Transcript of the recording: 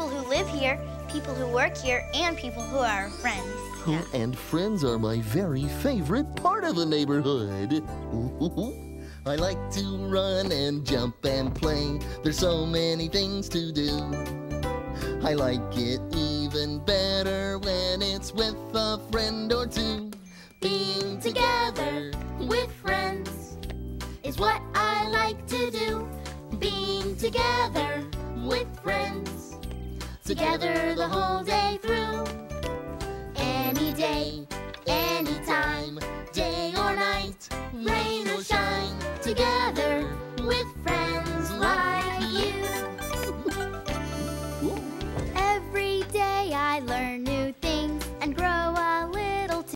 people who live here, people who work here, and people who are friends. Oh, And friends are my very favorite part of the neighborhood. I like to run and jump and play. There's so many things to do. I like it even better when it's with a friend or two. Being together with friends is what I like to do. Being together together the whole day through. Any day, any time, day or night, rain or shine, together with friends like you. Every day I learn new